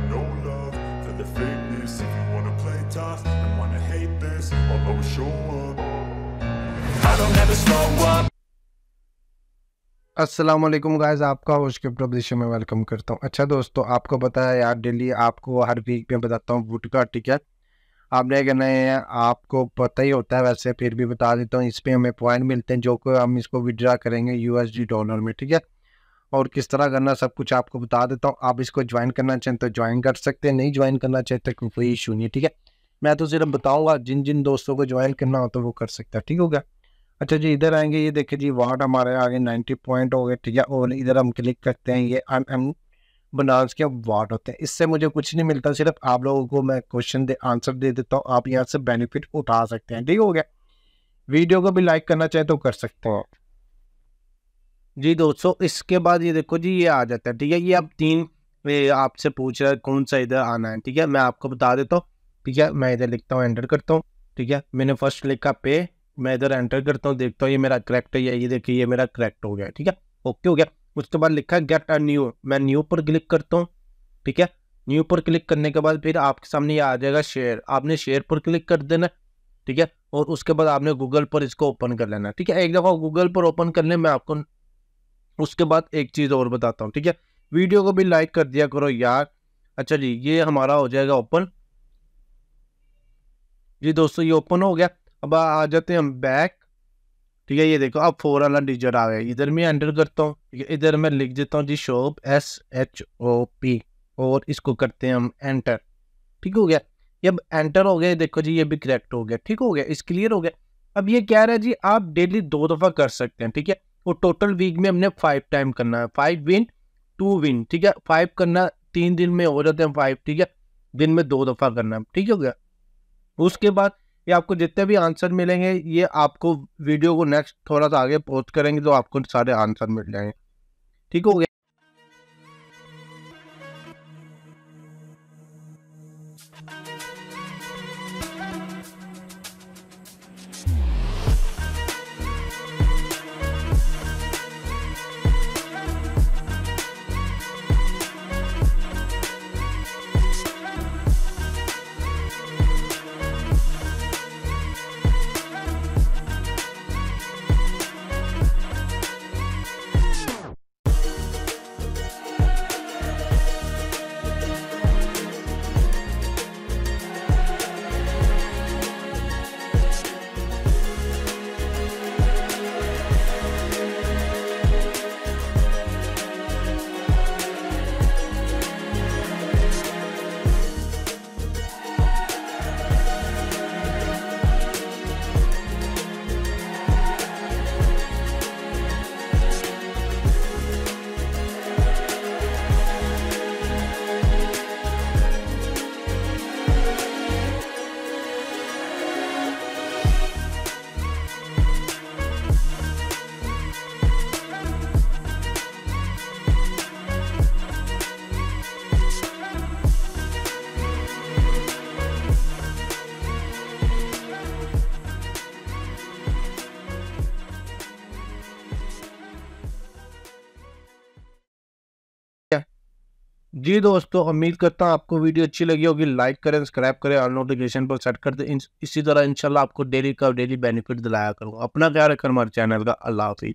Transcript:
got no love for the fakeness. If you wanna play tough and wanna hate this, I'll always show up. I don't ever slow up. अस्सलाम वालेकुम guys आपका होश के प्रदेश में welcome करता हूँ अच्छा दोस्तों आपको पता है यार डेली आपको हर वीक में बताता हूँ वुड का है आपने करना है आपको पता ही होता है वैसे फिर भी बता देता हूँ इस पर हमें पॉइंट मिलते हैं जो कि हम इसको विड्रा करेंगे यूएसडी डॉलर में ठीक है और किस तरह करना सब कुछ आपको बता देता हूँ। आप इसको ज्वाइन करना चाहें तो ज्वाइन कर सकते हैं, नहीं ज्वाइन करना चाहें तो कोई इशू नहीं ठीक है? मैं तो सिर्फ़ बताऊँगा जिन जिन दोस्तों को ज्वाइन करना हो तो वो कर सकता है, ठीक हो गया? अच्छा जी, इधर आएँगे, ये देखिए जी वाट हमारे आगे 90 पॉइंट हो गए, ठीक है? और इधर हम क्लिक करते हैं, ये एम एम बनास के वाट होते हैं। इससे मुझे कुछ नहीं मिलता, सिर्फ़ आप लोगों को मैं क्वेश्चन दे आंसर दे देता हूँ, आप यहाँ से बेनिफिट उठा सकते हैं, ठीक हो गया? वीडियो को भी लाइक करना चाहे तो कर सकते हैं। जी दोस्तों इसके बाद ये देखो जी ये आ जाता है ठीक है? ये अब तीन आपसे पूछ रहा है कौन सा इधर आना है ठीक है? मैं आपको बता देता हूँ ठीक है? मैं इधर लिखता हूँ एंटर करता हूँ ठीक है? मैंने फ़र्स्ट लिखा पे मैं इधर एंटर करता हूँ देखता हूँ ये मेरा करेक्ट है ये देखिए ये मेरा करेक्ट हो गया ठीक है? ओके हो गया। उसके बाद लिखा है गेट अ न्यू मैं न्यू पर क्लिक करता हूँ ठीक है? न्यू पर क्लिक करने के बाद फिर आपके सामने ये आ जाएगा शेयर आपने शेयर पर क्लिक कर देना ठीक है? और उसके बाद आपने गूगल पर इसको ओपन कर लेना ठीक है? एक दफ़ा गूगल पर ओपन करने मैं आपको उसके बाद एक चीज़ और बताता हूँ, ठीक है? वीडियो को भी लाइक कर दिया करो यार। अच्छा जी, ये हमारा हो जाएगा ओपन। जी दोस्तों, ये ओपन हो गया। अब आ जाते हैं हम बैक। ठीक है, ये देखो, अब फोर वाला डिजिट आ गया। इधर मैं एंटर करता हूँ, ठीक है? इधर मैं लिख देता हूँ G shop S H O P और इसको करते हैं हम एंटर ठीक हो गया? ये अब एंटर हो गया देखो जी, ये भी करेक्ट हो गया। ठीक हो गया? इस क्लियर हो गया। अब ये क्या रहा है जी, आप डेली दो दफ़ा कर सकते हैं, ठीक है? और टोटल वीक में हमने फाइव टाइम करना है। फाइव विन टू विन ठीक है? फाइव करना, तीन दिन में हो जाते हैं फाइव ठीक है? दिन में दो दफ़ा करना है, ठीक हो गया? उसके बाद ये आपको जितने भी आंसर मिलेंगे, ये आपको वीडियो को नेक्स्ट थोड़ा सा आगे पोस्ट करेंगे तो आपको सारे आंसर मिल जाएँगे। ठीक हो गया? जी दोस्तों, उम्मीद करता हूँ आपको वीडियो अच्छी लगी होगी। लाइक करें, सब्सक्राइब करें और नोटिफिकेशन पर सेट कर दें। इसी तरह इंशाल्लाह आपको डेली का डेली बेनिफिट दिलाया करूँगा। अपना ख्याल रखें हमारे चैनल का। अल्लाह हाफिज़।